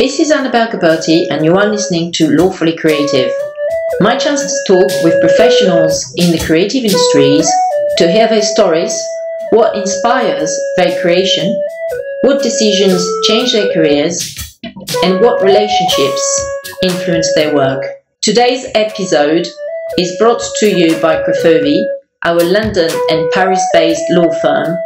This is Annabelle Gauberti, and you are listening to Lawfully Creative. My chance to talk with professionals in the creative industries to hear their stories, what inspires their creation, what decisions change their careers, and what relationships influence their work. Today's episode is brought to you by Crefovi, our London and Paris based law firm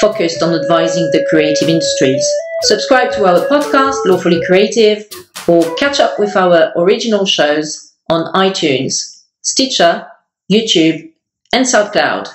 focused on advising the creative industries. Subscribe to our podcast, Lawfully Creative, or catch up with our original shows on iTunes, Stitcher, YouTube, and SoundCloud.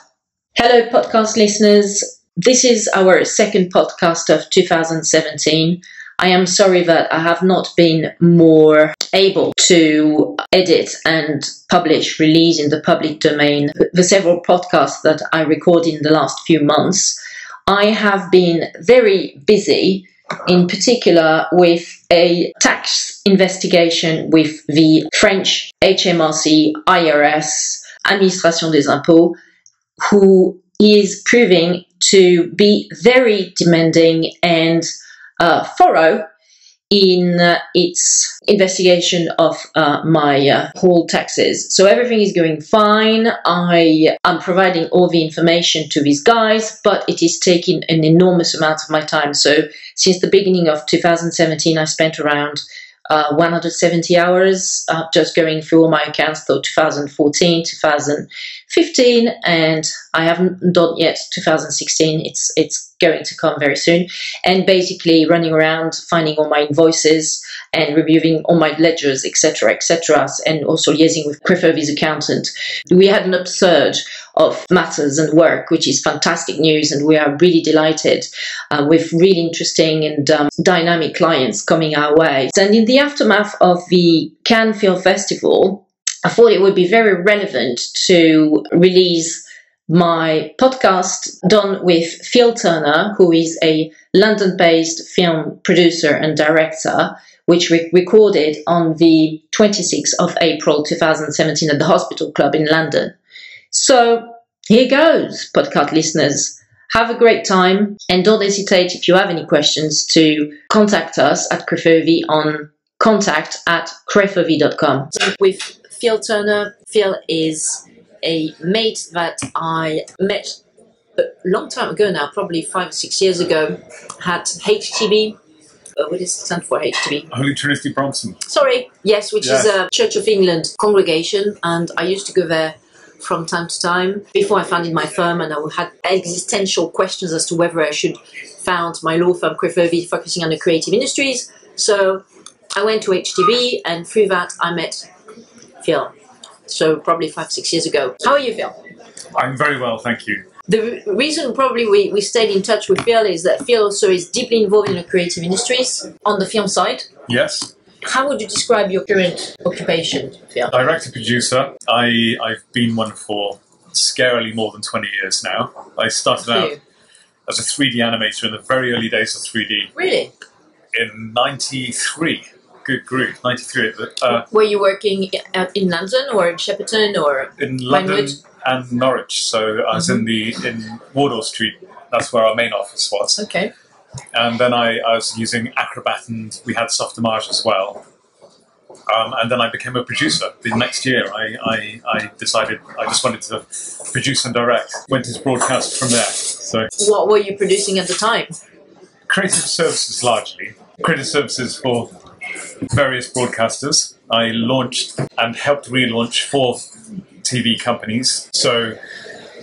Hello, podcast listeners. This is our second podcast of 2017. I am sorry that I have not been more able to edit and publish, release in the public domain the several podcasts that I recorded in the last few months. I have been very busy in particular with a tax investigation with the French HMRC, IRS, Administration des Impôts, who is proving to be very demanding and uh, thorough in uh, its investigation of uh, my uh, whole taxes. So everything is going fine. I am providing all the information to these guys, but it is taking an enormous amount of my time. So since the beginning of 2017, I spent around uh, 170 hours uh, just going through all my accounts for 2014, 2015, and I haven't done yet 2016. It's it's going to come very soon, and basically running around finding all my invoices and reviewing all my ledgers, etc., etc., and also liaising with Crefovi's accountant. We had an upsurge of matters and work, which is fantastic news, and we are really delighted uh, with really interesting and um, dynamic clients coming our way. And in the aftermath of the Cannes Film Festival, I thought it would be very relevant to release my podcast done with Phil Turner, who is a London based film producer and director, which we recorded on the 26th of April 2017 at the Hospital Club in London. So here goes, podcast listeners. Have a great time and don't hesitate if you have any questions to contact us at Crefovi on contact at crefovi.com. With Phil Turner, Phil is a mate that I met a long time ago now, probably five or six years ago, had HTB. Uh, what does it stand for, HTB? Holy Trinity Brompton. Sorry, yes, which Yes. is a Church of England congregation, and I used to go there from time to time before I founded my firm, and I had existential questions as to whether I should found my law firm, Crefovi, focusing on the creative industries. So I went to HTB, and through that, I met Phil. So probably five, six years ago. How are you, Phil? I'm very well, thank you. The reason probably we, we stayed in touch with Phil is that Phil also is deeply involved in the creative industries on the film side. Yes, How would you describe your current occupation, Phil? director producer. I I've been one for scarily more than 20 years now. I started out as a 3D animator in the very early days of 3D Really? in '93. Good group, '93. Uh, Were you working in London or in Shepperton or in London Pinewood? and Norwich. So I was in the in Wardour Street. That's where our main office was. okay? And then I, I was using Acrobat and we had Softimage as well. Um, and then I became a producer. The next year, I, I, I decided I just wanted to produce and direct. Went into broadcast from there. So What were you producing at the time? creative services largely. Creative services for various broadcasters. I launched and helped relaunch four TV companies. So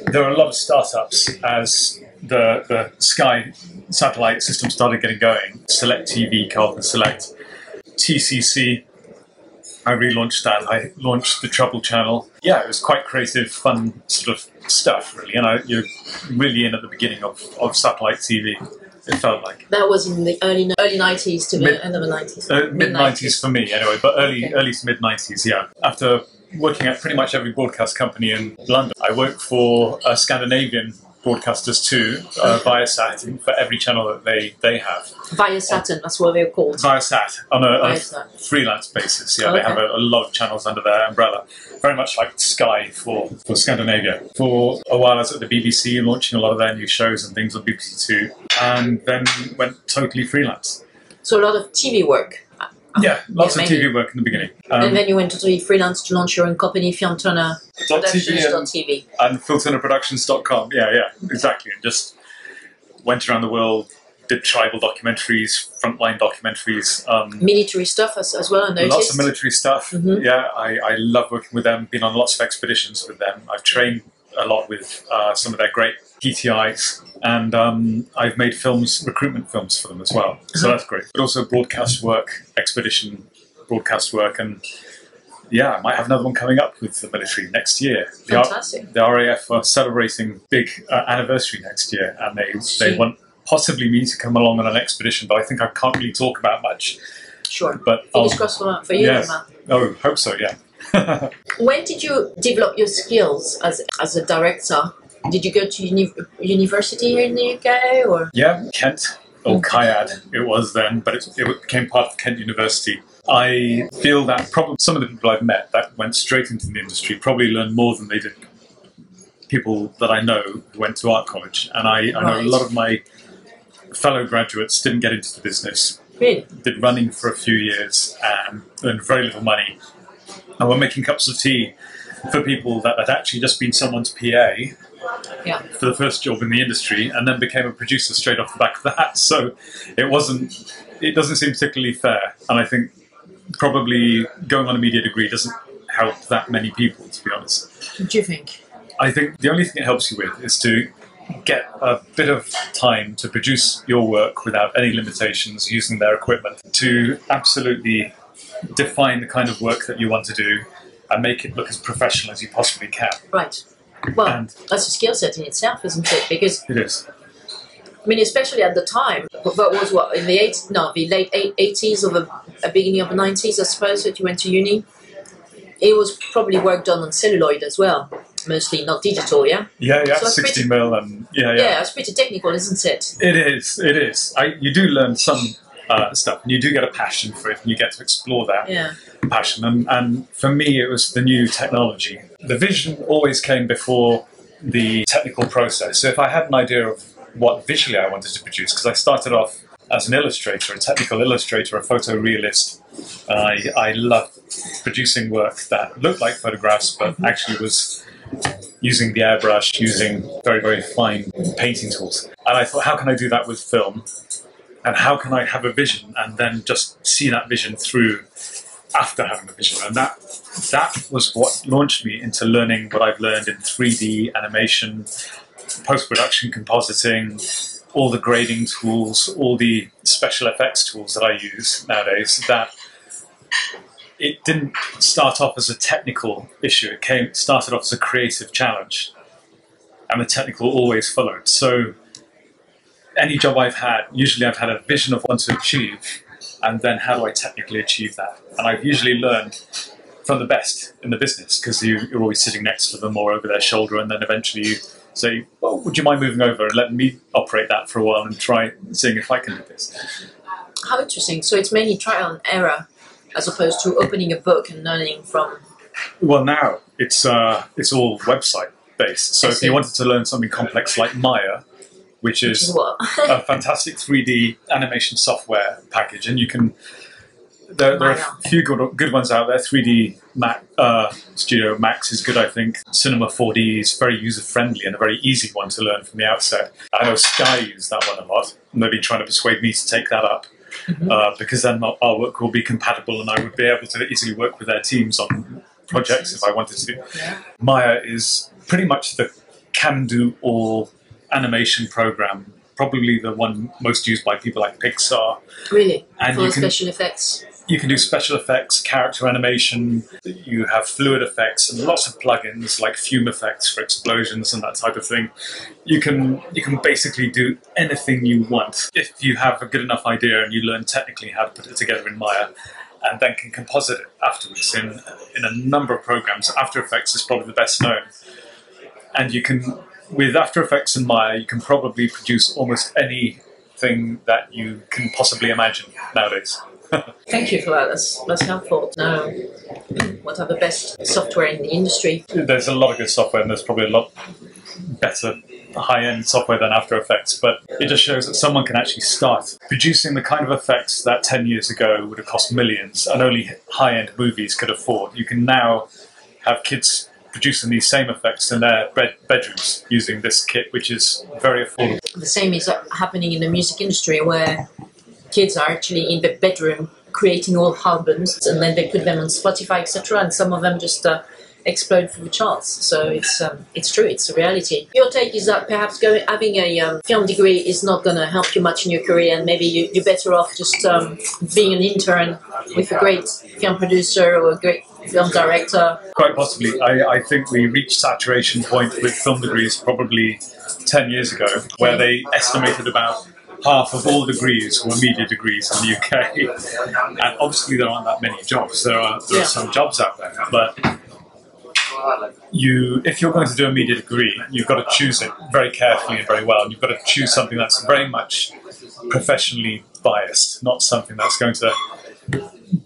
there are a lot of startups as the, the Sky satellite system started getting going. Select TV, Carlton Select, TCC. I relaunched that. I launched the Trouble Channel. Yeah, it was quite creative, fun sort of stuff, really. And I, you're really in at the beginning of, of satellite TV. It felt like That was in the early early nineties to the Mid- end of the nineties. uh, mid nineties for me, anyway. But early Okay. early to mid nineties, yeah. After working at pretty much every broadcast company in London, I worked for a Scandinavian broadcasters too, uh, Viasat, for every channel that they they have. Via Saturn, that's what they're called. Viasat on a, on a freelance basis. Yeah, they have a, a lot of channels under their umbrella. Very much like Sky for, for Scandinavia. For a while, I was at the BBC launching a lot of their new shows and things on BBC Two, and then went totally freelance. So a lot of TV work. Yeah, lots Yeah, of. TV work in the beginning. Um, and then you went totally freelance to launch your own company, Phil Turner dot TV and, Productions.tv. and philturnerproductions.com. Yeah, yeah, exactly. And just went around the world, did tribal documentaries, frontline documentaries, um, Military stuff as, as well, I noticed. lots of military stuff. Mhm. Yeah, I, I love working with them. Been on lots of expeditions with them. I've trained a lot with uh, some of their great PTIs, and um, I've made films, recruitment films for them as well. So Mhm. that's great. But also broadcast work, expedition broadcast work, and yeah, I might have another one coming up with the military next year. The, R- Fantastic. the RAF are celebrating big uh, anniversary next year, and they they want possibly me to come along on an expedition, but I think I can't really talk about much. Sure. But Fingers I'll- crossed for, for you, yes. Emma. Oh, hope so. Yeah. When did you develop your skills as, as a director? Did you go to uni- university here in the UK or? Yeah, Kent or mm. KIAD it was then, but it, it became part of Kent University. I feel that probably some of the people I've met that went straight into the industry probably learned more than they did people that I know who went to art college. And I, I know a lot of my fellow graduates didn't get into the business, Really? did running for a few years and earned very little money. And were making cups of tea for people that had actually just been someone's PA Yeah. for the first job in the industry and then became a producer straight off the back of that. So it wasn't, it doesn't seem particularly fair. And I think probably going on a media degree doesn't help that many people, to be honest. What do you think? I think the only thing it helps you with is to get a bit of time to produce your work without any limitations using their equipment, to absolutely define the kind of work that you want to do and make it look as professional as you possibly can. Right. Well, And- that's a skill set in itself, isn't it? Because It is. I mean, especially at the time, that was what in the eight, no, the late eight, 80s or the beginning of the 90s, I suppose, that you went to uni. It was probably work done on celluloid as well, mostly not digital. Yeah. Yeah, yeah, So it's 60 pretty- mil and yeah, yeah. Yeah, it's pretty technical, isn't it? It is. It is. I, you do learn some uh, stuff, and you do get a passion for it, and you get to explore that Yeah. passion. And, and for me, it was the new technology. The vision always came before the technical process. So if I had an idea of what visually I wanted to produce, because I started off as an illustrator, a technical illustrator, a photorealist. I, I loved producing work that looked like photographs, but mm-hmm. actually was using the airbrush, using very, very fine painting tools. And I thought, how can I do that with film? And how can I have a vision and then just see that vision through after having a vision? And that that was what launched me into learning what I've learned in 3D animation, post production compositing, all the grading tools, all the special effects tools that I use nowadays. That it didn't start off as a technical issue. It came started off as a creative challenge, and the technical always followed. So any job I've had, usually I've had a vision of what to achieve, and then how do I technically achieve that? And I've usually learned from the best in the business because you, you're always sitting next to them or over their shoulder, and then eventually you say, "Well, would you mind moving over and letting me operate that for a while and try seeing if I can do this?" How interesting. So it's mainly trial and error as opposed to opening a book and learning from. Well, now it's uh, it's all website based. So if you wanted to learn something complex like Maya, which is a fantastic 3D animation software package, and you can. There, there are a few good, good ones out there. 3D Mac, uh, Studio Max is good, I think. Cinema 4D is very user friendly and a very easy one to learn from the outset. I know Sky use that one a lot, and they've been trying to persuade me to take that up uh, because then our our work will be compatible, and I would be able to easily work with their teams on projects if I wanted to. Yeah. Maya is pretty much the can do all animation program, probably the one most used by people like Pixar. Really? And For can- special effects. You can do special effects, character animation, you have fluid effects, and lots of plugins like FumeFX for explosions and that type of thing. You can you can basically do anything you want if you have a good enough idea and you learn technically how to put it together in Maya and then can composite it afterwards in in a number of programs. After Effects is probably the best known. And you can with After Effects and Maya you can probably produce almost anything that you can possibly imagine nowadays. Thank you for that. That's, that's helpful. Now, what are the best software in the industry? there's a lot of good software and there's probably a lot better high-end software than After Effects, but it just shows that someone can actually start producing the kind of effects that 10 years ago would have cost millions and only high-end movies could afford. You can now have kids producing these same effects in their bed- bedrooms using this kit, which is very affordable. The same is happening in the music industry where kids are actually in the bedroom creating all albums and then they put them on Spotify, etc. And some of them just uh, explode through the charts. So it's um, it's true. It's a reality. Your take is that perhaps going having a um, film degree is not going to help you much in your career, and maybe you, are better off just um, being an intern with a great film producer or a great film director. Quite possibly. I, I think we reached saturation point with film degrees probably ten years ago, where they estimated about half of all degrees were media degrees in the UK. And obviously, there aren't that many jobs. There are, there are some jobs out there, but you, if you're going to do a media degree, you've got to choose it very carefully and very well. And you've got to choose something that's very much professionally biased, not something that's going to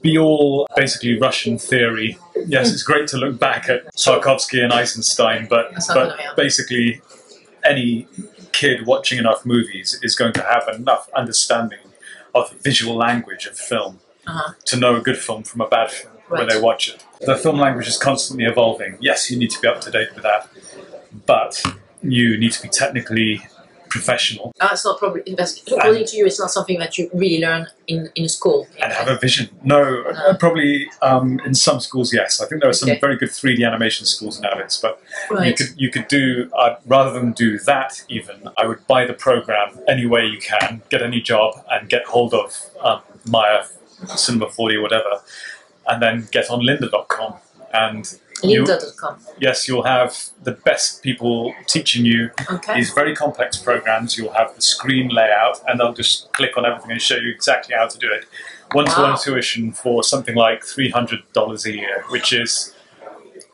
be all basically Russian theory. Yes, it's great to look back at Tarkovsky and Eisenstein, but but basically any kid watching enough movies is going to have enough understanding of visual language of film uh-huh. to know a good film from a bad film right. when they watch it. The film language is constantly evolving. Yes, you need to be up to date with that, but you need to be technically professional. That's not probably according to you. It's not something that you really learn in in school. And have a vision. No, no. probably um, in some schools. Yes, I think there are some okay. very good 3D animation schools in nowadays. But right. you could you could do uh, rather than do that. Even I would buy the program any way you can, get any job, and get hold of um, Maya, Cinema 4D, whatever and then get on lynda.com and lynda.com. Yes, you'll have the best people teaching you okay. these very complex programs. You'll have the screen layout, and they'll just click on everything and show you exactly how to do it. One-to-one wow. tuition for something like three hundred dollars a year, which is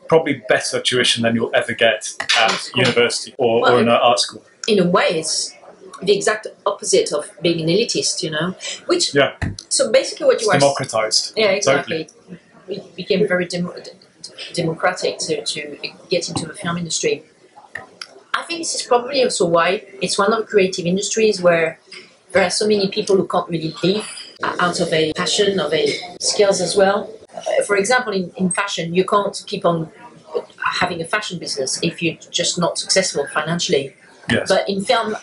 probably better tuition than you'll ever get at university or, well, or in an art school. In a way, it's the exact opposite of being an elitist, you know. Which yeah. So basically, what you it's are democratized. Yeah, exactly. Totally. It became very dem- democratic to, to get into the film industry. I think this is probably also why it's one of the creative industries where there are so many people who can't really live out of a passion, of a skills as well. Uh, for example, in, in fashion, you can't keep on having a fashion business if you're just not successful financially. Yes. But in film,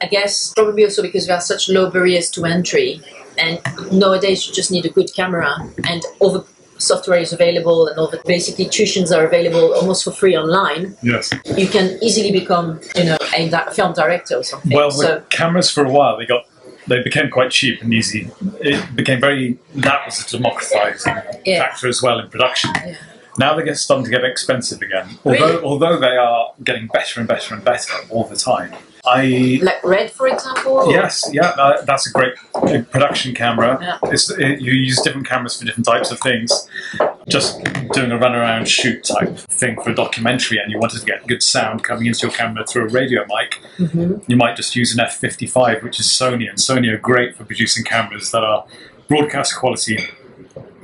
I guess probably also because there are such low barriers to entry, and nowadays you just need a good camera, and all the software is available, and all the basically tuitions are available almost for free online. Yes, you can easily become, you know, a film director or something. Well, so, cameras for a while they got they became quite cheap and easy. It became very that was a democratizing yeah. factor as well in production. Yeah. Now they're starting to get expensive again. Although really? although they are getting better and better and better all the time. I like Red, for example. Yes, yeah, uh, that's a great production camera. Yeah. It, you use different cameras for different types of things. Just doing a run around shoot type thing for a documentary, and you wanted to get good sound coming into your camera through a radio mic, mm-hmm. you might just use an F55, which is Sony, and Sony are great for producing cameras that are broadcast quality,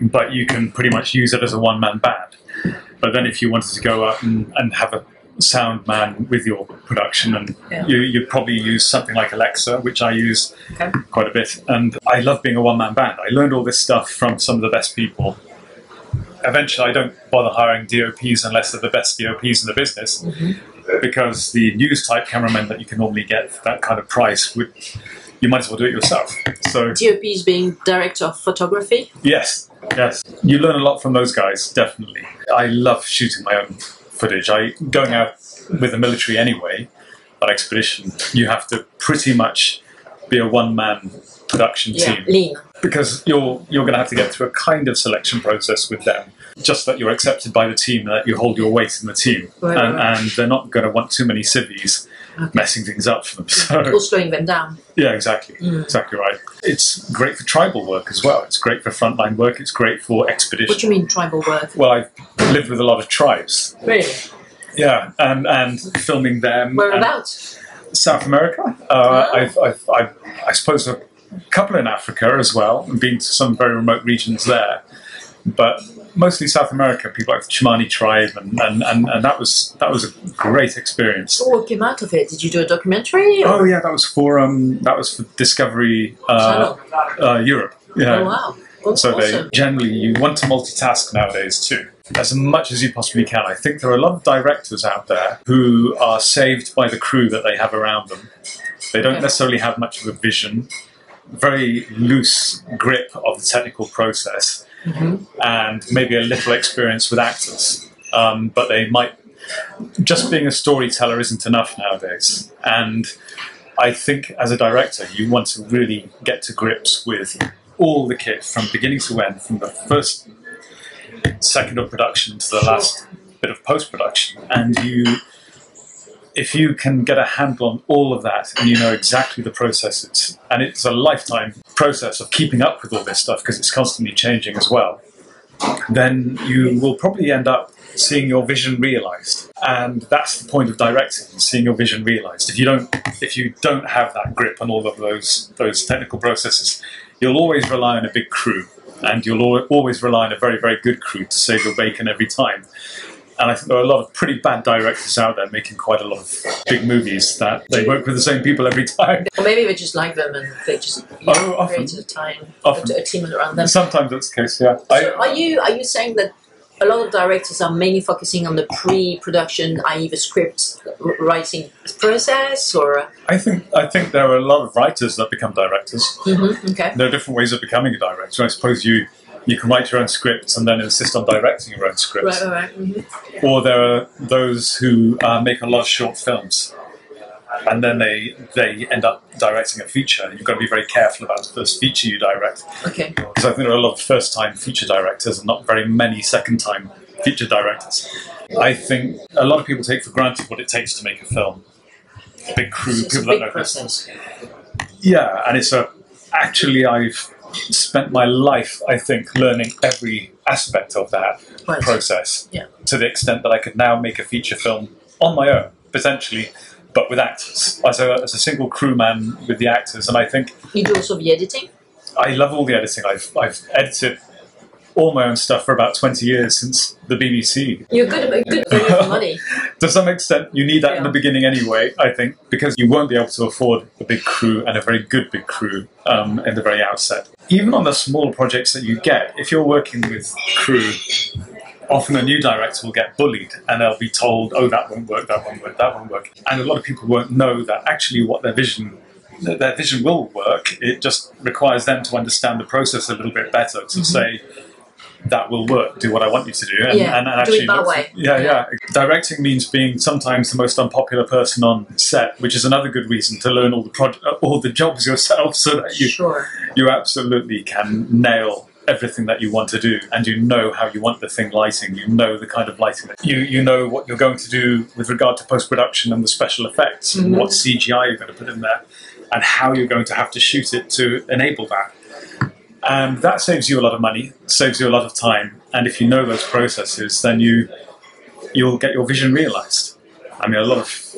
but you can pretty much use it as a one man band. But then if you wanted to go out and, and have a sound man with your production, and yeah. you, you'd probably use something like Alexa, which I use okay. quite a bit. And I love being a one man band. I learned all this stuff from some of the best people. Eventually, I don't bother hiring DOPs unless they're the best DOPs in the business, mm-hmm. because the news type cameramen that you can normally get for that kind of price would you might as well do it yourself. So DOPs being director of photography. Yes, yes. You learn a lot from those guys, definitely. I love shooting my own footage. I going out with the military anyway on expedition. You have to pretty much be a one man production yeah, team. Lean. Because you're you're going to have to get through a kind of selection process with them, just that you're accepted by the team, that you hold your weight in the team, right, and, right. and, they're not going to want too many civvies okay. messing things up for them. So, or slowing them down. Yeah, exactly, mm. exactly right. It's great for tribal work as well. It's great for frontline work. It's great for expedition. What do you mean tribal work? Well, I've lived with a lot of tribes. Really? Yeah, and and filming them. Whereabouts? South America. Uh, oh. I've, I've, I've, I suppose a couple in Africa as well, and been to some very remote regions there. But mostly South America, people like the Chimani tribe, and, and, and, and that was that was a great experience. What came out of it? Did you do a documentary? Oh yeah, that was for um, that was for Discovery uh, uh, Europe. Yeah. Oh wow. So awesome. they generally you want to multitask nowadays too, as much as you possibly can. I think there are a lot of directors out there who are saved by the crew that they have around them. They don't Okay. necessarily have much of a vision, very loose grip of the technical process, and maybe a little experience with actors. Um, but they might just being a storyteller isn't enough nowadays, and I think as a director, you want to really get to grips with all the kit from beginning to end, from the first second of production to the last bit of post production, and you. If you can get a handle on all of that and you know exactly the processes, and it's a lifetime process of keeping up with all this stuff because it's constantly changing as well, then you will probably end up seeing your vision realized. And that's the point of directing seeing your vision realized. If you don't if you don't have that grip on all of those those technical processes you'll always rely on a big crew. And you'll always rely on a very very good crew to save your bacon every time and I think there are a lot of pretty bad directors out there making quite a lot of big movies that they work with the same people every time. Or maybe they just like them and they just you Oh, know, often. created a time, Often. a, team around them. Sometimes that's the case, yeah. So I, are you are you saying that a lot of directors are mainly focusing on the pre-production, i.e., the script writing process, or I think I think there are a lot of writers that become directors. Mhm, okay, there are different ways of becoming a director. I suppose you you can write your own scripts and then insist on directing your own scripts. right, right, right. mhm. Or there are those who uh, make a lot of short films, and then they they end up directing a feature. And you've got to be very careful about the first feature you direct, okay, because I think there are a lot of first time feature directors and not very many second time feature directors. I think a lot of people take for granted what it takes to make a film. Big crew, it's a people that know this. process. Yeah, and it's a. Actually, I've spent my life, I think, learning every aspect of that Right. process Yeah. to the extent that I could now make a feature film on my own, potentially, but with actors, as a, as a single crewman with the actors. And I think You do also the editing. I love all the editing. I've, I've edited all my own stuff for about 20 years since the BBC. You're good at good for money. To some extent, you need that in the beginning anyway, I think, because you won't be able to afford a big crew and a very good big crew um, in the very outset. Even on the small projects that you get, if you're working with crew, often a new director will get bullied and they'll be told, oh, that won't work, that won't work, that won't work. And a lot of people won't know that actually what their vision their vision will work. It just requires them to understand the process a little bit better to say that will work. Do what I want you to do, and, Yeah, and, and do actually it that way. Yeah, Yeah. yeah, Directing means being sometimes the most unpopular person on set, which is another good reason to learn all the pro- all the jobs yourself, so that you Sure. you absolutely can nail everything that you want to do and you know how you want the thing lighting you know the kind of lighting that you you know what you're going to do with regard to post-production and the special effects and what mm-hmm. cgi you're going to put in there and how you're going to have to shoot it to enable that and that saves you a lot of money saves you a lot of time and if you know those processes then you you'll get your vision realized i mean a lot of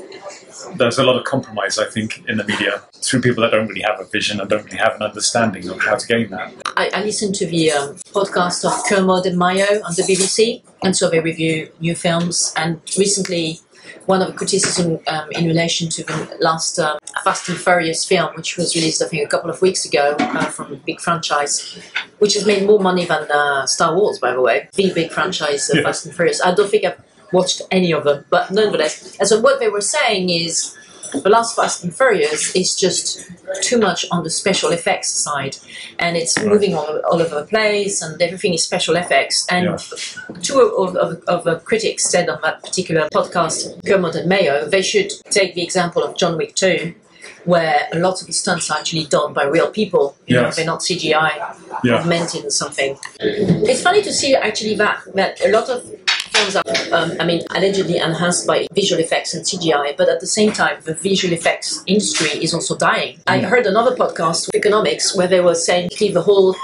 there's a lot of compromise, I think, in the media through people that don't really have a vision and don't really have an understanding of how to gain that. I, I listened to the um, podcast of Kermode and Mayo on the BBC, and so they review new films. And recently, one of the criticism um, in relation to the last um, Fast and Furious film, which was released, I think, a couple of weeks ago uh, from a big franchise, which has made more money than uh, Star Wars, by the way, the big franchise of Yeah. Fast and Furious. I don't think I've watched any of them, but nonetheless. And so what they were saying is the last Fast and Furious is just too much on the special effects side, and it's moving all, all over the place, and everything is special effects. And Yeah. two of, of, of the critics said on that particular podcast, Kermode and Mayo, they should take the example of John Wick 2, where a lot of the stunts are actually done by real people. You know, they're not CGI Yeah. augmented or something. It's funny to see actually that that a lot of films are, um, I mean, allegedly enhanced by visual effects and CGI, but at the same time, the visual effects industry is also dying. I heard another podcast, Economics, where they were saying the whole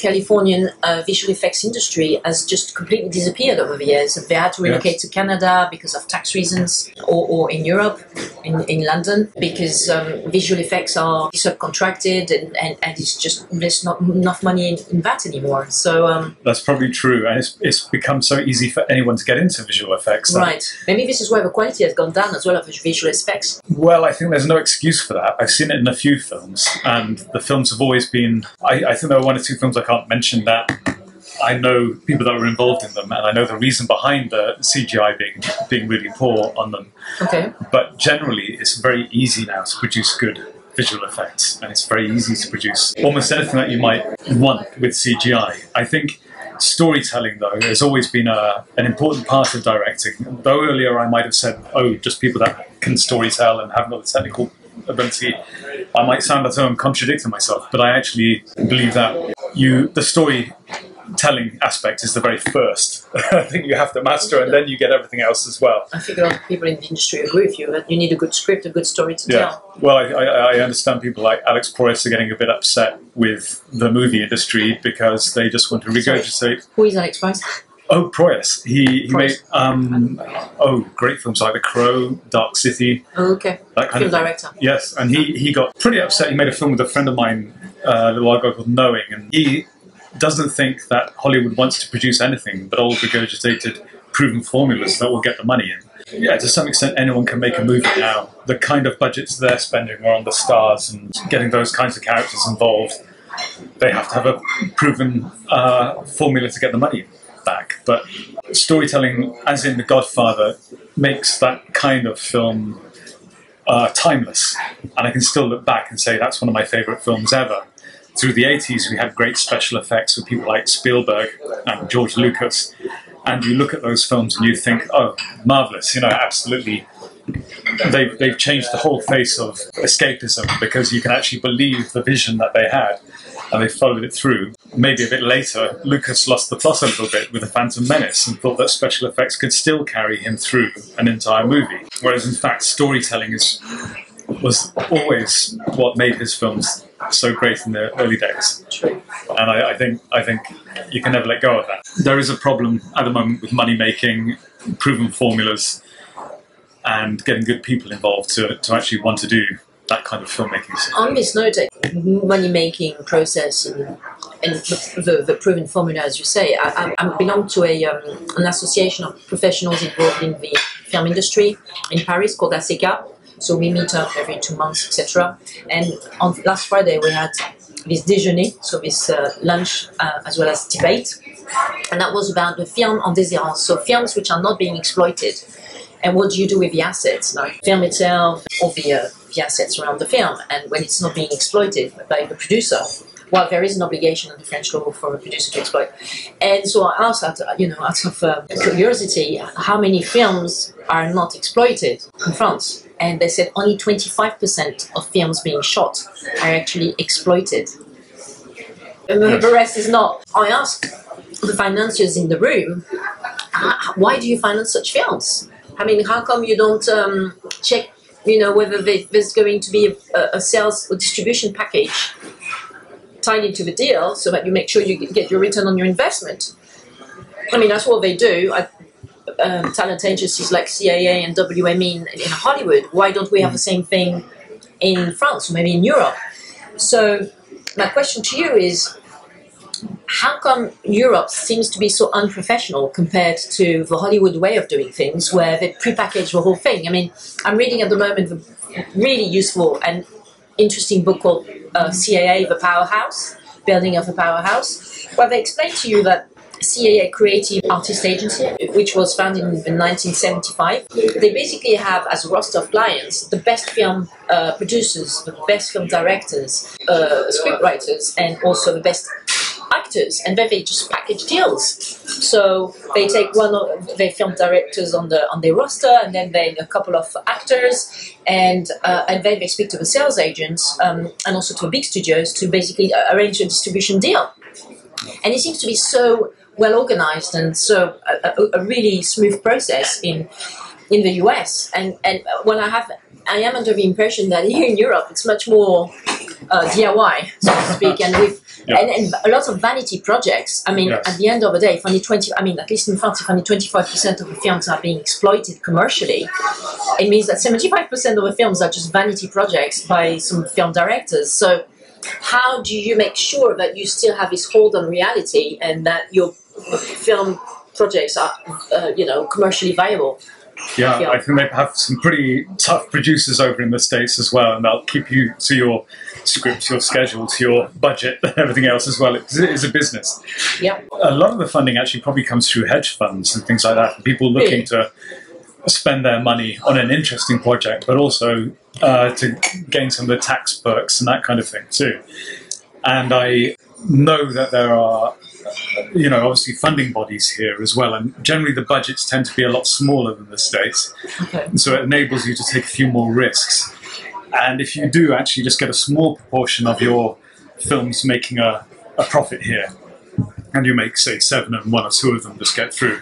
Californian uh, visual effects industry has just completely disappeared over the years. They had to relocate Yes. to Canada because of tax reasons, or, or in Europe, in, in London, because um, visual effects are subcontracted and, and, and it's just there's not enough money in, in that anymore. So, um, That's probably true, and it's, it's become so easy for anyone to get into visual effects. that- right. Maybe this is why the quality has gone down as well of visual effects. Well, I think there's no excuse for that. I've seen it in a few films, and the films have always been. I, I think there are one or two films I can't mention that I know people that were involved in them, and I know the reason behind the CGI being being really poor on them. Okay. But generally, it's very easy now to produce good visual effects, and it's very easy to produce almost anything that you might want with CGI. I think storytelling, though, has always been a, an important part of directing. Though earlier I might have said, oh, just people that can storytell and have got the technical ability, I might sound as though I'm contradicting myself, but I actually believe that you the story telling aspect is the very first thing you have to master, and then you get everything else as well. I think a lot of people in the industry agree with you that you need a good script, a good story to Yeah. tell. Well, I, I, I understand people like Alex Proyas are getting a bit upset with the movie industry because they just want to regurgitate. Who is Alex Price? Oh, Proyas. He, he Proyas. made um, oh great films like The Crow, Dark City, Oh, okay. that kind Film of director. Yes, and he, he got pretty upset. He made a film with a friend of mine uh, a little ago called Knowing, and he doesn't think that Hollywood wants to produce anything but old regurgitated, proven formulas that will get the money in. Yeah, to some extent, anyone can make a movie now. The kind of budgets they're spending are on the stars and getting those kinds of characters involved. They have to have a proven uh, formula to get the money back. But storytelling, as in The Godfather, makes that kind of film uh, timeless. And I can still look back and say that's one of my favourite films ever. Through the 80s, we had great special effects with people like Spielberg and George Lucas. And you look at those films and you think, oh, marvellous, you know, absolutely. They've, they've changed the whole face of escapism because you can actually believe the vision that they had and they followed it through. Maybe a bit later, Lucas lost the plot a little bit with The Phantom Menace and thought that special effects could still carry him through an entire movie. Whereas, in fact, storytelling is was always what made his films so great in the early days. And I, I think I think you can never let go of that. There is a problem at the moment with money making, proven formulas, and getting good people involved to, to actually want to do that kind of filmmaking. On this note, money making process and, and the, the, the proven formula, as you say, I, I, I belong to a, um, an association of professionals involved in the film industry in Paris called ASECA. So we meet up every two months, etc. And on last Friday we had this déjeuner, so this uh, lunch uh, as well as debate, and that was about the film en déshérence, so films which are not being exploited. And what do you do with the assets? Now, film itself, or the, uh, the assets around the film, and when it's not being exploited by the producer, well, there is an obligation under French law for a producer to exploit. And so I asked, out, you know, out of uh, curiosity, how many films are not exploited in France? And they said only 25% of films being shot are actually exploited. And the- the rest is not. I asked the financiers in the room, "Ah, why do you finance such films? I mean, how come you don't um, check, you know, whether there's going to be a, a sales or distribution package tied into the deal so that you make sure you get your return on your investment? I mean, that's what they do. I, um, talent agencies like CAA and WME in, in Hollywood. Why don't we have the same thing in France or maybe in Europe? So, my question to you is how come Europe seems to be so unprofessional compared to the Hollywood way of doing things, where they prepackage the whole thing? I mean, I'm reading at the moment a really useful and interesting book called uh, CAA, The Powerhouse, Building of a Powerhouse, where they explain to you that CAA Creative Artist Agency, which was founded in, in 1975. They basically have as a roster of clients the best film uh, producers, the best film directors, uh, script writers, and also the best actors, and then they just package deals. So they take one of their film directors on the on their roster, and then they a couple of actors, and uh, and then they speak to the sales agents um, and also to big studios to basically uh, arrange a distribution deal. And it seems to be so well organized and so a, a, really smooth process in in the US. And and when I have I am under the impression that here in Europe it's much more uh, DIY, so to speak, and with Yeah. and, and a lot of vanity projects. I mean, Yes. at the end of the day, if only twenty, I mean, at least in France, if only twenty-five percent of the films are being exploited commercially, it means that seventy-five percent of the films are just vanity projects by some film directors. So, how do you make sure that you still have this hold on reality and that your film projects are, uh, you know, commercially viable? Yeah, Yeah. I think they have some pretty tough producers over in the States as well, and they'll keep you to your script, your schedule, to your budget, and everything else as well. It is a business. Yeah. A lot of the funding actually probably comes through hedge funds and things like that. People looking to spend their money on an interesting project, but also uh, to gain some of the tax perks and that kind of thing too. And I know that there are, you know, obviously funding bodies here as well, and generally the budgets tend to be a lot smaller than the states, Okay. and so it enables you to take a few more risks. And if you do actually just get a small proportion of your films making a, a profit here, and you make say seven and one or two of them just get through,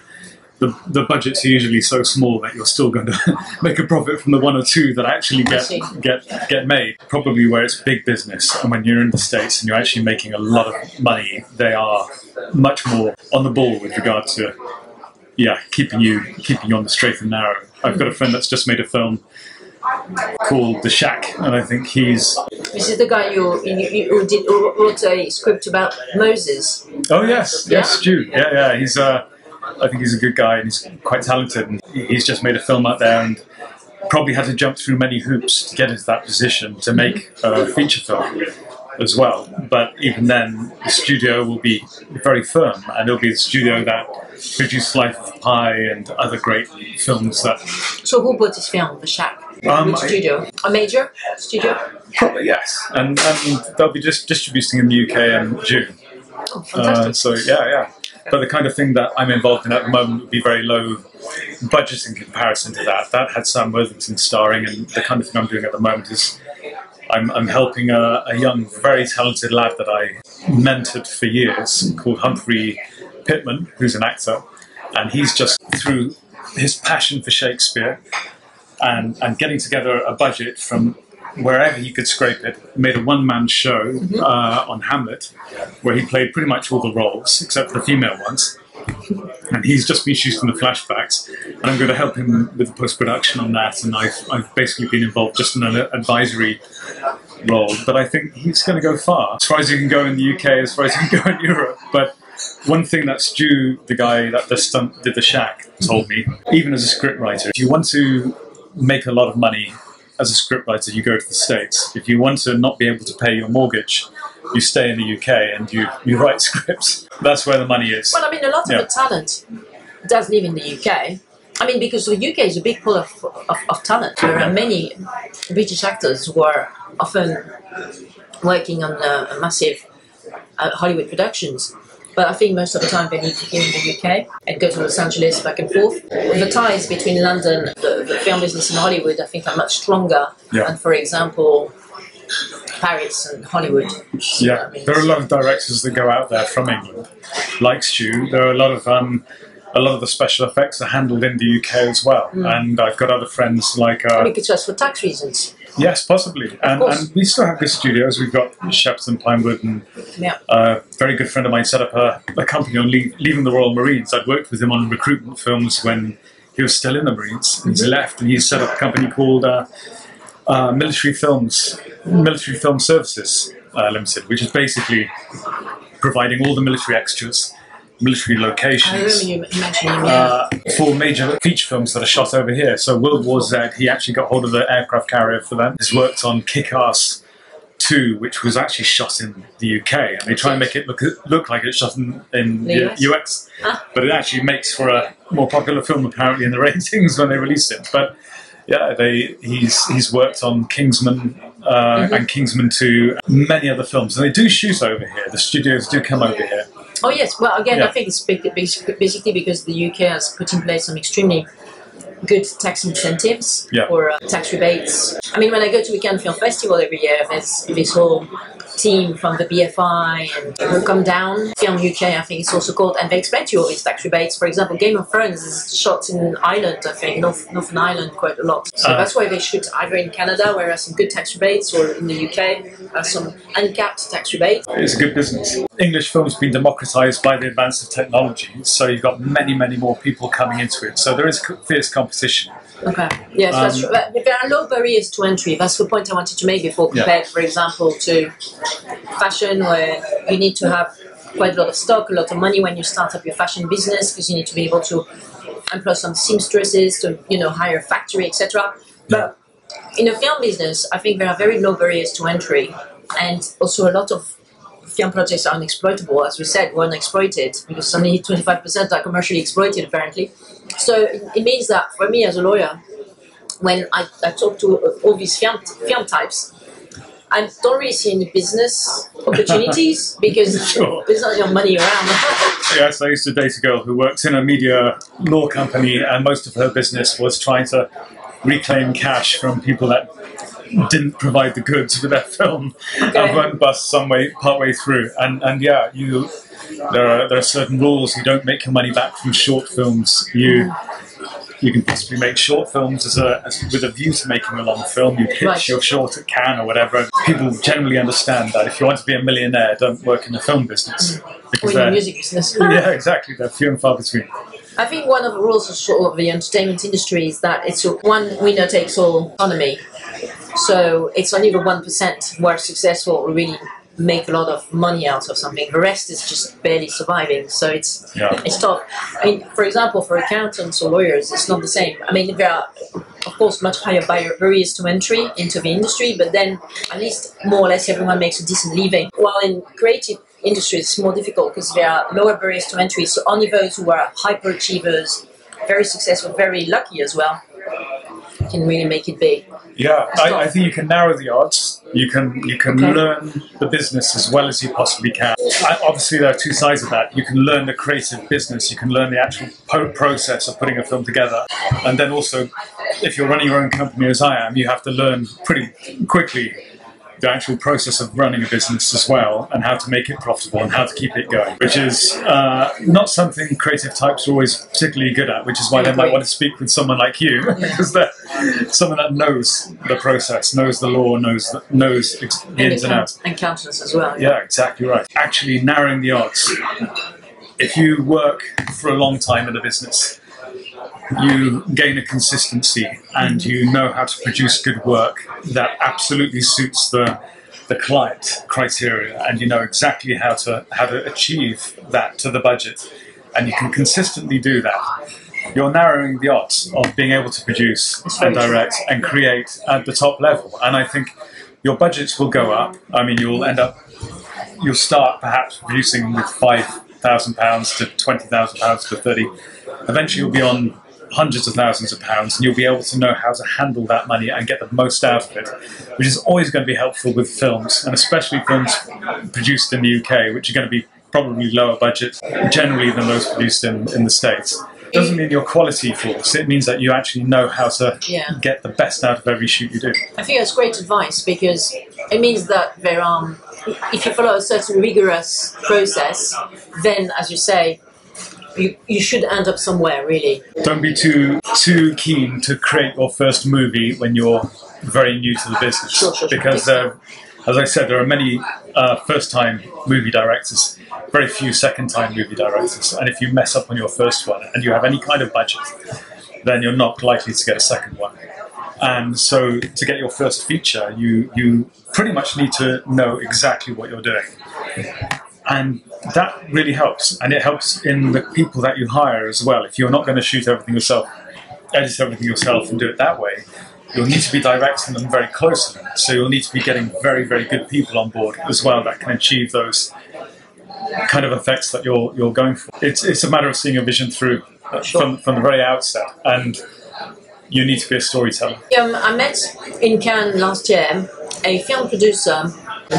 the, the budgets are usually so small that you're still going to make a profit from the one or two that actually get get get made. Probably where it's big business, and when you're in the states and you're actually making a lot of money, they are much more on the ball with regard to yeah keeping you keeping you on the straight and narrow. I've got a friend that's just made a film called The Shack, and I think he's This is the guy you, you, you who did wrote a script about Moses. Oh yes, Yeah. yes, Stu. Yeah, yeah. He's uh, I think he's a good guy and he's quite talented. And he's just made a film out there and probably had to jump through many hoops to get into that position to make a feature film as well. But even then, the studio will be very firm, and it'll be the studio that produced Life of Pi and other great films that So who bought this film, The Shack? Um, Which studio? A major studio? probably yes, and and they'll be just distributing in the UK in June. Oh, Uh, so yeah, yeah. But the kind of thing that I'm involved in at the moment would be very low budget in comparison to that. That had Sam Worthington starring, and the kind of thing I'm doing at the moment is I'm, I'm helping a, a young, very talented lad that I mentored for years called Humphrey Pittman, who's an actor, and he's just through his passion for Shakespeare and, and getting together a budget from wherever he could scrape it, made a one man show uh, on Hamlet where he played pretty much all the roles except for the female ones. And he's just been shooting the flashbacks, and I'm going to help him with the post production on that. And I've, I've basically been involved just in an advisory role, but I think he's going to go far as far as he can go in the UK, as far as he can go in Europe. But one thing that Stu, the guy that the stunt did the Shack, told me, even as a scriptwriter, if you want to make a lot of money as a scriptwriter, you go to the States. If you want to not be able to pay your mortgage, you stay in the UK and you, you write scripts. That's where the money is. Well, I mean, a lot Yeah. of the talent does live in the UK. I mean, because the UK is a big pool of, of, of talent. There are many British actors who are often working on uh, massive uh, Hollywood productions. But I think most of the time they need to be in the UK and go to Los Angeles back and forth. The ties between London, the, the film business and Hollywood, I think are much stronger Yeah. than, for example, Paris and Hollywood. Yeah, there are a lot of directors that go out there from England, like Stu. There are a lot of um, a lot of the special effects are handled in the UK as well. And I've got other friends like I uh, think it's just for tax reasons. Yes, possibly, and, and we still have good studios. We've got Shepperton, Pinewood, and Yeah. a very good friend of mine set up a, a company on leave, leaving the Royal Marines. I'd worked with him on recruitment films when he was still in the Marines. He's left, and he's set up a company called uh, uh, Military Films, Military Film Services uh, Limited, which is basically providing all the military extras, military locations. you mentioning him. Yeah. Uh, for major feature films that are shot over here. So World War Z, he actually got hold of the aircraft carrier for them. He's worked on Kick-Ass 2, which was actually shot in the UK, and they try and make it look look like it's shot in, in The US? US, Ah. but it actually makes for a more popular film apparently in the ratings when they release it. But yeah, they he's he's worked on Kingsman uh, Mm-hmm. and Kingsman 2, many other films, and they do shoot over here. The studios do come over here. Oh yes. Well, again, Yeah. I think it's basically because the UK has put in place some extremely good tax incentives Yeah. or uh, tax rebates. I mean, when I go to Weekend Film Festival every year, there's this whole team from the BFI and will come down. Film UK, I think it's also called, and they explain to you all these tax rebates. For example, Game of Thrones is shot in Ireland, I think, North, Northern Ireland quite a lot. So Uh. that's why they shoot either in Canada, where there are some good tax rebates, or in the UK, uh, some uncapped tax rebates. It's a good business. English film's been democratized by the advance of technology, so you've got many, many more people coming into it. So there is fierce competition. Okay. Yes, that's Um, true. But there are low barriers to entry. That's the point I wanted to make before, Yeah. compared, for example, to fashion, where you need to have quite a lot of stock, a lot of money when you start up your fashion business, because you need to be able to employ some seamstresses to, you know, hire a factory, etc. But in the film business, I think there are very low barriers to entry, and also a lot of film projects are unexploitable. As we said, we're unexploited because only 25% are commercially exploited, apparently. So it, means that for me as a lawyer, when I, I talk to all these film, film types, I don't really see any business opportunities because Sure. there's not your money around. Yes, I used to date a girl who worked in a media law company, and most of her business was trying to reclaim cash from people that didn't provide the goods for their film Okay. and went bust some way partway through. And and yeah, you there are there are certain rules. You don't make your money back from short films. You you can possibly make short films as a as, with a view to making a long film. You pitch Right. your short at Cannes or whatever. People generally understand that if you want to be a millionaire, don't work in the film business mm. or in the music business. yeah, exactly. They're few and far between. I think one of the rules of sort of the entertainment industry is that it's a one winner takes all economy. So it's only the one percent who are successful who really make a lot of money out of something. The rest is just barely surviving. So it's Yeah. it's tough. I mean, for example, for accountants or lawyers, it's not the same. I mean, there are of course much higher barriers to entry into the industry, but then at least more or less everyone makes a decent living. While in creative industries, it's more difficult because there are lower barriers to entry. So only those who are hyper achievers, very successful, very lucky as well, can really make it big. Yeah, I, I think you can narrow the odds. You can you can Okay. learn the business as well as you possibly can. I, obviously, there are two sides of that. You can learn the creative business. You can learn the actual po- process of putting a film together, and then also, if you're running your own company as I am, you have to learn pretty quickly the actual process of running a business as well, and how to make it profitable and how to keep it going, which is uh, not something creative types are always particularly good at. Which is why they might want to speak with someone like you, because they're someone that knows the process, knows the law, knows the, knows ex- the And ins and outs. accountants as well. Yeah, exactly right. Actually, narrowing the odds. If you work for a long time in a business, you gain a consistency and you know how to produce good work that absolutely suits the the client criteria, and you know exactly how to how to achieve that to the budget, and you can consistently do that. You're narrowing the odds of being able to produce and direct and create at the top level, and I think your budgets will go up. I mean, you'll end up you'll start perhaps producing with five thousand pounds to twenty thousand pounds to thirty. Eventually, you'll be on hundreds of thousands of pounds, and you'll be able to know how to handle that money and get the most out of it, which is always going to be helpful with films, and especially films produced in the UK, which are going to be probably lower budget generally than those produced in, in the States. Doesn't mean your quality falls. It means that you actually know how to Yeah. get the best out of every shoot you do. I think that's great advice because it means that there are, if you follow a certain rigorous process, then, as you say, you, you should end up somewhere, really. don't be too too keen to create your first movie when you're very new to the business Sure, sure, sure. because there, as I said, there are many uh, first-time movie directors, very few second-time movie directors, and if you mess up on your first one and you have any kind of budget, then you're not likely to get a second one. And so, to get your first feature, you you pretty much need to know exactly what you're doing and that really helps and it helps in the people that you hire as well if you're not going to shoot everything yourself edit everything yourself and do it that way you'll need to be directing them very closely so you'll need to be getting very very good people on board as well that can achieve those kind of effects that you're you're going for. It's it's a matter of seeing a vision through uh, from, from the very outset and you need to be a storyteller. Um, I met in Cannes last year a film producer,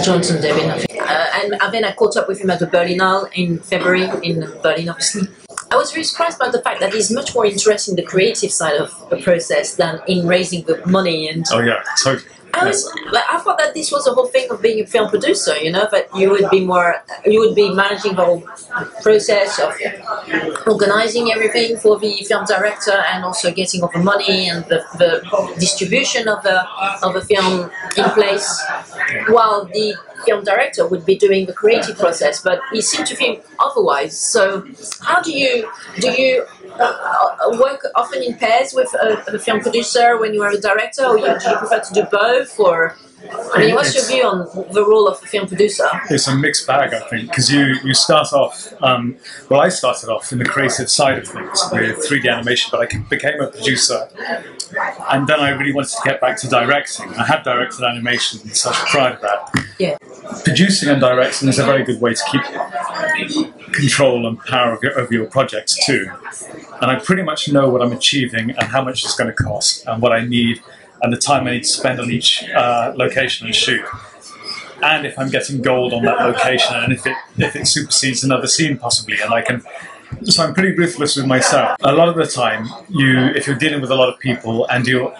Johnson Devin, uh, and, and then I caught up with him at the Berlinale in February in Berlin, obviously. I was very surprised by the fact that he's much more interested in the creative side of the process than in raising the money and oh yeah totally I was like, I thought that this was the whole thing of being a film producer. You know, that you would be more, you would be managing the whole process of organizing everything for the film director and also getting all the money and the, the distribution of the of the film in place, while the film director would be doing the creative process. But he seemed to think otherwise. So, how do you do you uh, work often in pairs with a, a, film producer when you are a director, or you, do you prefer to do both? Or I mean, what's your view on the role of a film producer? It's a mixed bag, I think, because you, you start off. Um, well, I started off in the creative side of things with 3D animation, but I became a producer, and then I really wanted to get back to directing. I had directed animation and such prior of that. Yeah. Producing and directing is a very good way to keep control and power of your, of your projects too. And I pretty much know what I'm achieving and how much it's going to cost and what I need and the time I need to spend on each uh, location and shoot. And if I'm getting gold on that location and if it if it supersedes another scene possibly and I can so I'm pretty ruthless with myself. A lot of the time, you if you're dealing with a lot of people and you're,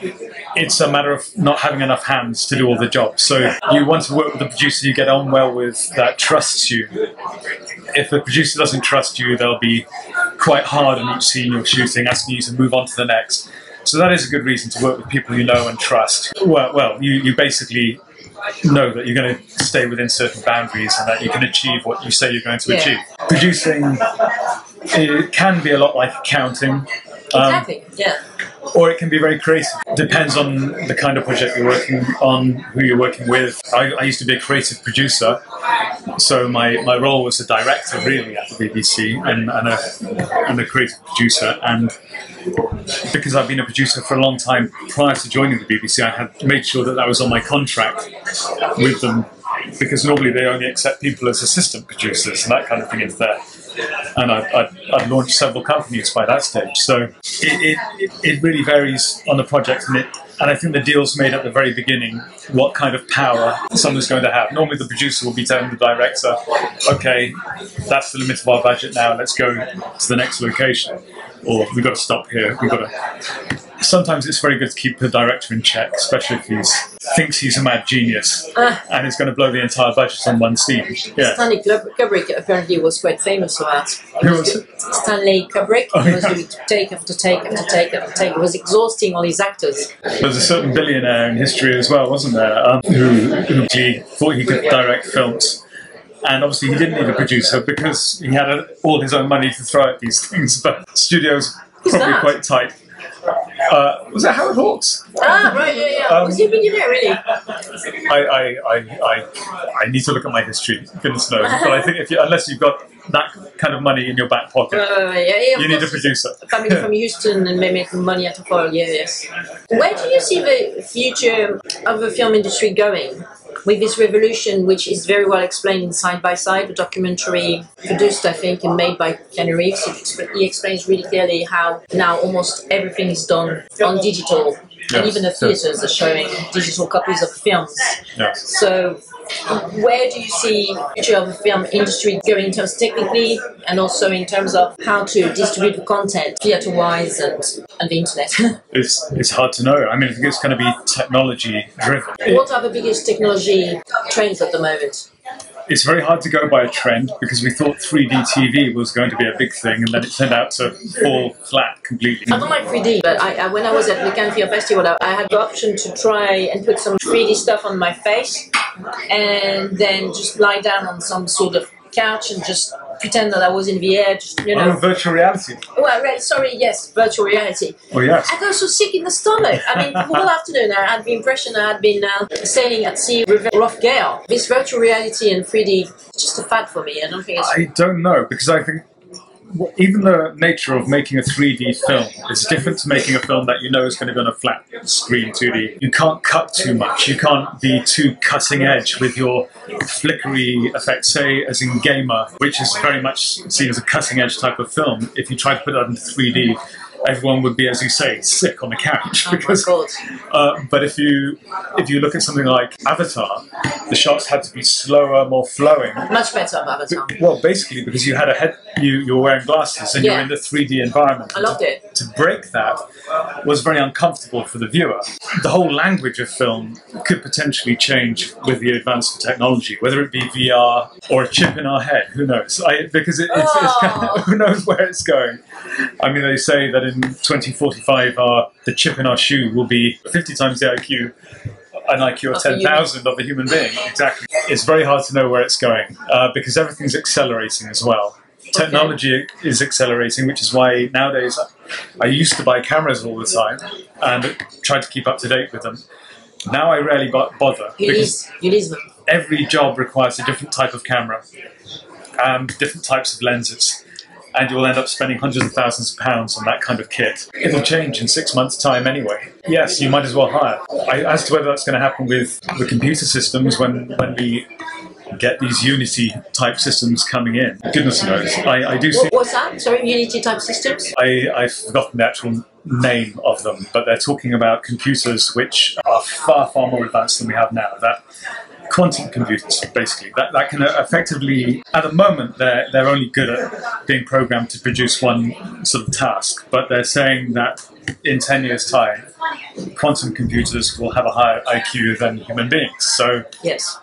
it's a matter of not having enough hands to do all the jobs. So you want to work with a producer you get on well with that trusts you. If the producer doesn't trust you, they'll be quite hard on each scene you're shooting, asking you to move on to the next. So that is a good reason to work with people you know and trust. Well, well, you, you basically know that you're going to stay within certain boundaries and that you can achieve what you say you're going to yeah. achieve. Producing it can be a lot like accounting. Um, exactly. Yeah. Or it can be very creative. Depends on the kind of project you're working on, who you're working with. I, I used to be a creative producer, so my, my role was a director really at the BBC and, and, a, and a creative producer. And because I've been a producer for a long time prior to joining the BBC, I had made sure that that was on my contract with them because normally they only accept people as assistant producers and that kind of thing is there. And I've, I've, I've launched several companies by that stage. So it, it, it really varies on the project and it and I think the deal's made at the very beginning what kind of power someone's going to have. Normally, the producer will be telling the director, okay, that's the limit of our budget now, let's go to the next location. Or we've got to stop here, we've got to sometimes it's very good to keep the director in check, especially if he thinks he's a mad genius uh, and is going to blow the entire budget on one scene. Yeah. Stanley Kubrick apparently was quite famous for that. Who was it? Stanley Kubrick. Oh, he was doing take after take after take after take. It was exhausting all his actors. There's a certain billionaire in history as well, wasn't there, um, who, who thought he could direct films and obviously he didn't need a producer because he had a, all his own money to throw at these things. But studios probably quite tight. Uh, was that Howard Hawks? Ah, right, yeah, yeah. Um, was he a millionaire, really? I, I, I, I, I need to look at my history, goodness knows. But I think if you, unless you've got that kind of money in your back pocket, uh, yeah, yeah, you need a producer. Family from Houston and making money out of oil, yeah, yes. Where do you see the future of the film industry going? With this revolution, which is very well explained in Side by Side, a documentary produced, I think, and made by Keanu Reeves. He explains really clearly how now almost everything is done on digital. And even the theatres are showing digital copies of films. So where do you see future of the film industry going in terms technically and also in terms of how to distribute the content theatre wise and, and the internet? it's, it's hard to know. I mean, I think it's going to be technology driven. What are the biggest technology trends at the moment? It's very hard to go by a trend because we thought 3D TV was going to be a big thing, and then it turned out to fall flat completely. I don't like 3D, but I, I, when I was at the Cannes Film Festival, I, I had the option to try and put some 3D stuff on my face, and then just lie down on some sort of couch and just pretend that I was in the air, just, you know. Oh, virtual reality. Well, right, sorry, yes, virtual reality. Oh, yes. I got so sick in the stomach. I mean, all afternoon I had the impression I had been uh, sailing at sea with a rough gale. This virtual reality and 3D just a fad for me. I don't think it's. I don't know, because I think even the nature of making a 3D film is different to making a film that you know is going to be on a flat screen 2D. You can't cut too much. You can't be too cutting edge with your flickery effects, say as in Gamer, which is very much seen as a cutting edge type of film. If you try to put that into 3D, everyone would be, as you say, sick on the couch. Oh because, uh, but if you if you look at something like Avatar, the shots had to be slower, more flowing. Much better Avatar. Well, basically because you had a head, you you were wearing glasses and yeah. you're in the 3D environment. I loved it. to break that was very uncomfortable for the viewer. The whole language of film could potentially change with the advance of technology, whether it be VR or a chip in our head. Who knows? I, because it, it's, it's kind of, who knows where it's going. I mean, they say that in 2045, our the chip in our shoe will be 50 times the IQ an IQ of Of a human. 10,000 of a human being. Exactly. It's very hard to know where it's going uh, because everything's accelerating as well. Technology is accelerating, which is why nowadays I used to buy cameras all the time and try to keep up to date with them. Now I rarely bo- bother because lease, you lease every job requires a different type of camera and different types of lenses. And you'll end up spending hundreds of thousands of pounds on that kind of kit. It'll change in six months' time anyway. Yes, you might as well hire. I, as to whether that's going to happen with the computer systems when, when we get these Unity type systems coming in, goodness knows. I, I do see. What's that? Sorry, Unity type systems? I, I've forgotten the actual name of them, but they're talking about computers which are far, far more advanced than we have now. That quantum computers, basically, that, that can effectively, at the moment, they're, they're only good at being programmed to produce one sort of task, but they're saying that in 10 years' time, quantum computers will have a higher IQ than human beings. So Yes.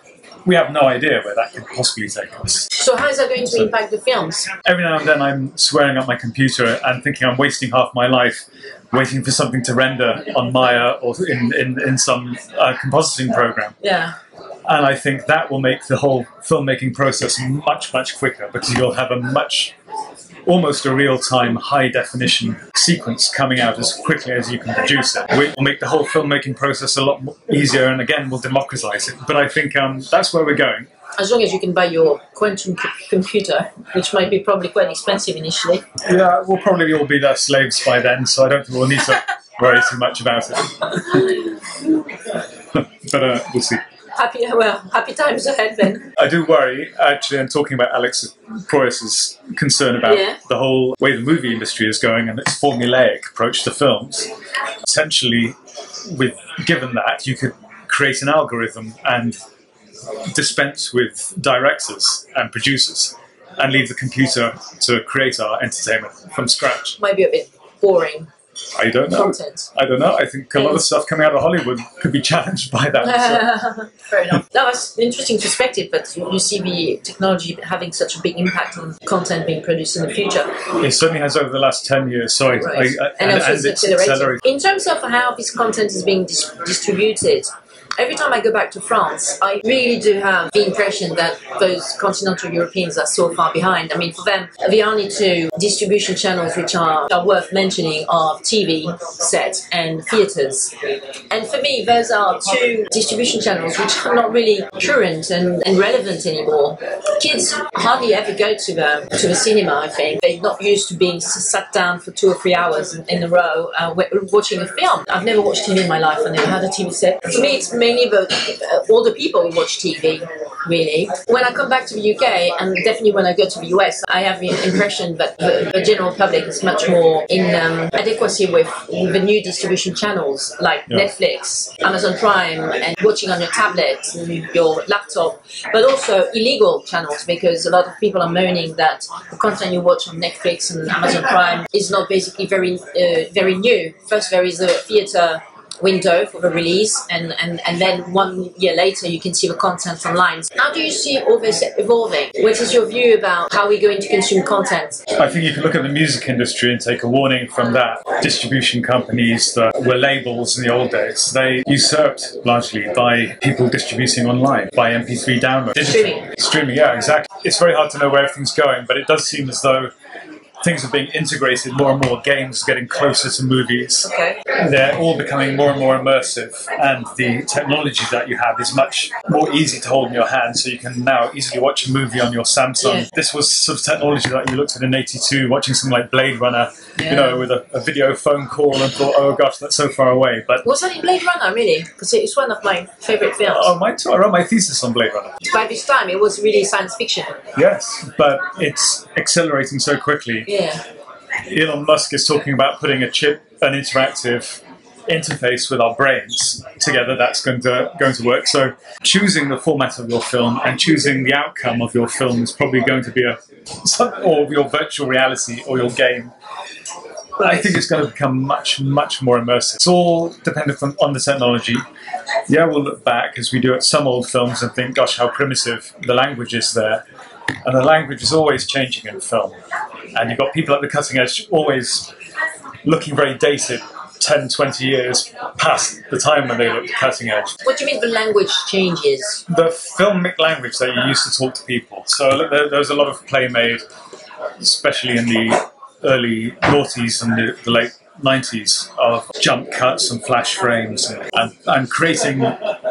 we have no idea where that could possibly take us. So how is that going to So- impact the films? every now and then I'm swearing at my computer and thinking I'm wasting half my life waiting for something to render on Maya or in, in, in some uh, compositing program. Yeah. And I think that will make the whole filmmaking process much, much quicker because you'll have a much, almost a real time, high definition sequence coming out as quickly as you can produce it. Which will make the whole filmmaking process a lot easier and again will democratize it. But I think um, that's where we're going. As long as you can buy your quantum c- computer, which might be probably quite expensive initially. Yeah, we'll probably all be their slaves by then, so I don't think we'll need to worry too much about it. but uh, we'll see. Happy, well, happy times ahead then. I do worry, actually, I'm talking about Alex Proyas's concern about Yeah. the whole way the movie industry is going and its formulaic approach to films. Essentially, with given that, you could create an algorithm and dispense with directors and producers and leave the computer to create our entertainment from scratch. Might be a bit boring I don't know. content. I don't know. I think a lot of stuff coming out of Hollywood could be challenged by that. so- Fair enough. That was an interesting perspective, but you see the technology having such a big impact on content being produced in the future. It certainly has over the last 10 years. So I, Right. I, I, and, and, and it's accelerating. In terms of how this content is being dis- distributed, every time I go back to France, I really do have the impression that those continental Europeans are so far behind. I mean, for them, the only two distribution channels which are, are worth mentioning are TV sets and theatres. And for me, those are two distribution channels which are not really current and, and relevant anymore. Kids hardly ever go to the to the cinema. I think they're not used to being sat down for two or three hours in, in a row uh, watching a film. I've never watched TV in my life. I never had a TV set. For me, it's mainly the uh, older people who watch TV. Really, when I come back to the UK, and definitely when I go to the US, I have the impression that the, the general public is much more in um, adequacy with the new distribution channels like Yeah. Netflix, Amazon Prime, and watching on your tablet, and your laptop, but also illegal channels because a lot of people are moaning that the content you watch on Netflix and Amazon Prime is not basically very uh, very new. First, there is a theater window for the release and, and, and then one year later you can see the content online. How do you see all this evolving? What is your view about how we're going to consume content? I think you can look at the music industry and take a warning from that. Distribution companies that were labels in the old days, they usurped largely by people distributing online, by MP3 download. Digital- Streaming. Streaming, yeah, exactly. It's very hard to know where everything's going, but it does seem as though things are being integrated more and more. Games getting closer to movies. Okay. they're all becoming more and more immersive, and the technology that you have is much more easy to hold in your hand. So you can now easily watch a movie on your Samsung. Yeah. This was sort of technology that you looked at in '82, watching something like Blade Runner, Yeah. you know, with a, a video phone call, and thought, "Oh gosh, that's so far away." But Was that in Blade Runner, really? Because it's one of my favourite films. oh, my too. I wrote my thesis on Blade Runner. By this time, it was really science fiction. Yes, but it's accelerating so quickly. Yeah. Elon Musk is talking about putting a chip, an interactive interface with our brains together. That's going to going to work. So choosing the format of your film and choosing the outcome of your film is probably going to be a or your virtual reality or your game But I think it's going to become much, much more immersive. It's all dependent on, on the technology. Yeah, we'll look back as we do at some old films and think, gosh, how primitive the language is there. And the language is always changing in film. And you've got people at the cutting edge always looking very dated 10, 20 years past the time when they looked cutting edge. What do you mean the language changes? The filmic language that you used to talk to people. So there, there was a lot of play made, especially in the early noughties and the, the late 90s of jump cuts and flash frames and, and, and, creating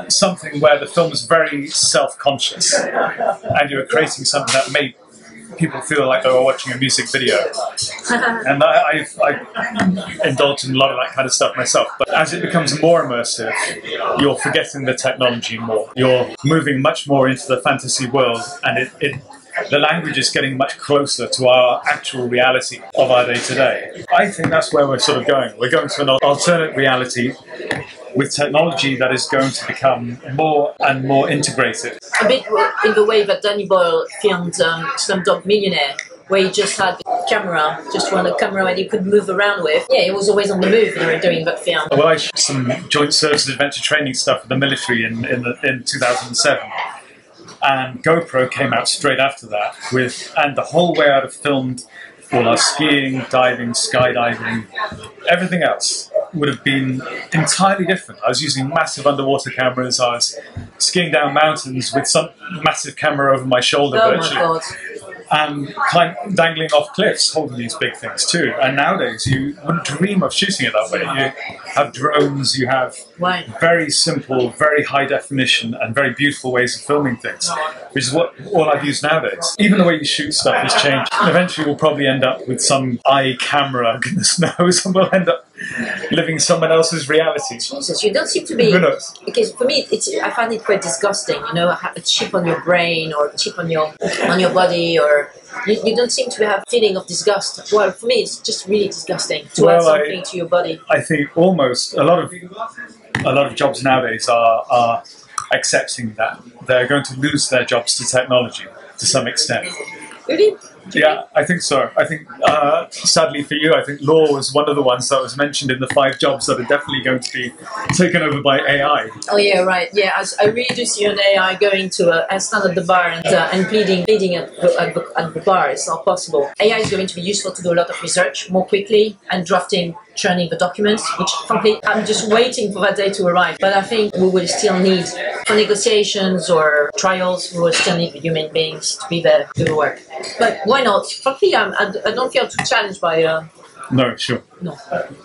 something where the film was very self-conscious and you were creating something that made people feel like they were watching a music video. and I, I, I indulge in a lot of that kind of stuff myself. But as it becomes more immersive, you're forgetting the technology more. You're moving much more into the fantasy world, and it, it the language is getting much closer to our actual reality of our day to day. I think that's where we're sort of going. We're going to an alternate reality with technology that is going to become more and more integrated. A bit in the way that Danny Boyle filmed um, Slumdog Millionaire, where he just had a camera, just one camera that you could move around with. Yeah, he was always on the move when doing that film. Well, I shot some joint services adventure training stuff with the military in, in, the, in 2007 and GoPro came out straight after that with, and the whole way I'd have filmed all our skiing, diving, skydiving, everything else would have been entirely different. I was using massive underwater cameras. I was skiing down mountains with some massive camera over my shoulder. Oh virtually. my god! And climb, dangling off cliffs holding these big things too. And nowadays, you wouldn't dream of shooting it that way. You have drones, you have very simple, very high definition, and very beautiful ways of filming things, which is what all I've used nowadays. Even the way you shoot stuff has changed. Eventually, we'll probably end up with some eye camera, goodness knows, and we'll end up living someone else's reality. Jesus, you don't seem to be. Who knows? Because for me, it's I find it quite disgusting. You know, a chip on your brain or a chip on your on your body, or you, you don't seem to have feeling of disgust. Well, for me, it's just really disgusting to well, add something I, to your body. I think almost a lot of a lot of jobs nowadays are are accepting that they're going to lose their jobs to technology to some extent. Really? Yeah, I think so. I think, uh, sadly for you, I think law was one of the ones that was mentioned in the five jobs that are definitely going to be taken over by AI. Oh yeah, right. Yeah, I, I really do see an AI going to a, a stand at the bar and, uh, and pleading, pleading at, at, at the bar. It's not possible. AI is going to be useful to do a lot of research more quickly and drafting churning the documents, which frankly I'm just waiting for that day to arrive. But I think we will still need for negotiations or trials, we will still need human beings to be there to do the work. But why not? Frankly, I'm, I, I don't feel too challenged by. Uh, no, sure. No.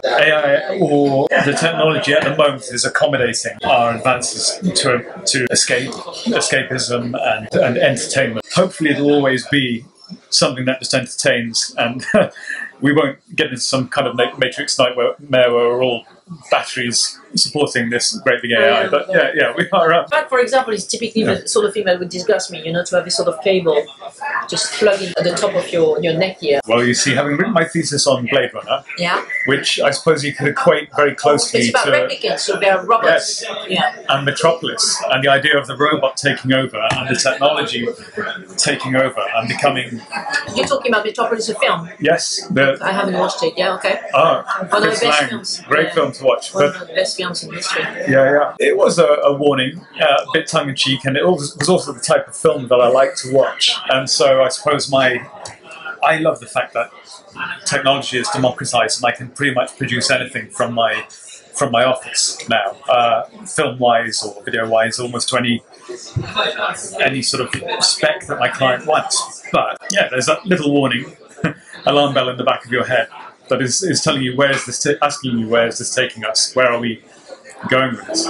AI or the technology at the moment is accommodating our advances to to escape, escapism, and, and entertainment. Hopefully, it'll always be something that just entertains, and we won't get into some kind of Matrix nightmare where we're all batteries supporting this great big AI. But yeah, yeah, we are. Um, but for example, it's typically yeah. the sort of thing that would disgust me. You know, to have this sort of cable just plugging at the top of your your neck here. Well, you see, having written my thesis on Blade Runner, yeah, which I suppose you could equate very closely it's about to replicants, so they're robots. Yes, yeah, and Metropolis, and the idea of the robot taking over and the technology taking over and becoming. You're talking about Metropolis, a film. Yes, the, I haven't watched it. Yeah, okay. Oh, one of the best films. Great yeah. film to watch. One but, of the best films in history. Yeah, yeah. It was a, a warning, uh, a bit tongue in cheek, and it was, also the type of film that I like to watch. And so I suppose my I love the fact that technology is democratized and I can pretty much produce anything from my from my office now, uh, film wise or video wise, almost to any any sort of spec that my client wants. But yeah, there's that little warning, alarm bell in the back of your head that is, is telling you where is this, asking you where is this taking us? Where are we going with this?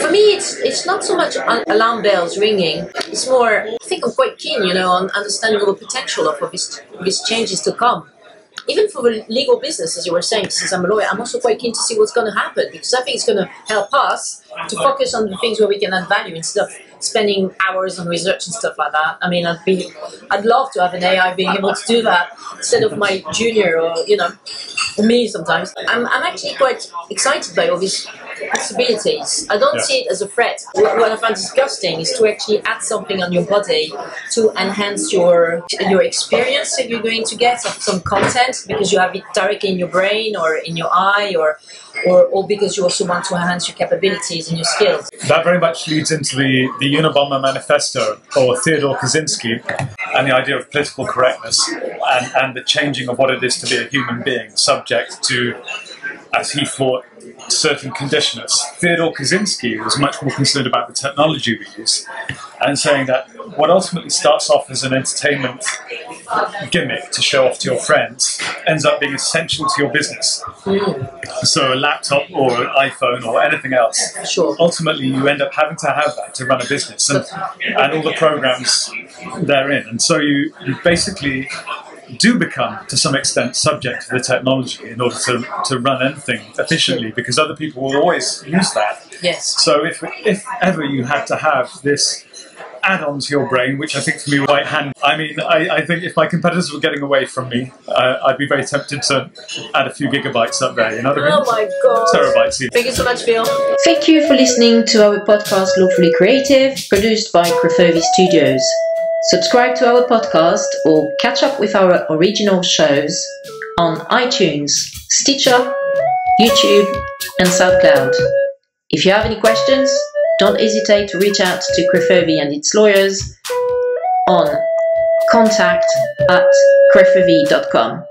For me, it's it's not so much alarm bells ringing. It's more. I think I'm quite keen, you know, on understanding the potential of these these changes to come. Even for legal business, as you were saying, since I'm a lawyer, I'm also quite keen to see what's going to happen because I think it's going to help us to focus on the things where we can add value instead of spending hours on research and stuff like that. I mean, I'd be, I'd love to have an AI being able to do that instead of my junior or you know, me sometimes. I'm, I'm actually quite excited by all these possibilities. I don't Yeah. see it as a threat. What what I find disgusting is to actually add something on your body to enhance your your experience that you're going to get of some content because you have it directly in your brain or in your eye or or, or because you also want to enhance your capabilities and your skills. That very much leads into the, the Unabomber Manifesto or Theodore Kaczynski and the idea of political correctness and, and the changing of what it is to be a human being, subject to, as he thought, certain conditioners. Theodore Kaczynski was much more concerned about the technology we use and saying that what ultimately starts off as an entertainment gimmick to show off to your friends ends up being essential to your business. So a laptop or an iPhone or anything else Sure. ultimately you end up having to have that to run a business and, and all the programs therein. And so you, you basically do become, to some extent, subject to the technology in order to, to run anything efficiently because other people will always use that. Yes. So if, if ever you had to have this add on to your brain, which I think for me was hand. I mean, I, I think if my competitors were getting away from me, uh, I'd be very tempted to add a few gigabytes up there, you know what I mean? Oh my god. Terabytes. even. Thank you so much, Phil. Thank you for listening to our podcast Lawfully Creative, produced by Crefovi Studios. Subscribe to our podcast or catch up with our original shows on iTunes, Stitcher, YouTube, and SoundCloud. If you have any questions, don't hesitate to reach out to Crefovi and its lawyers on contact at crefovi.com.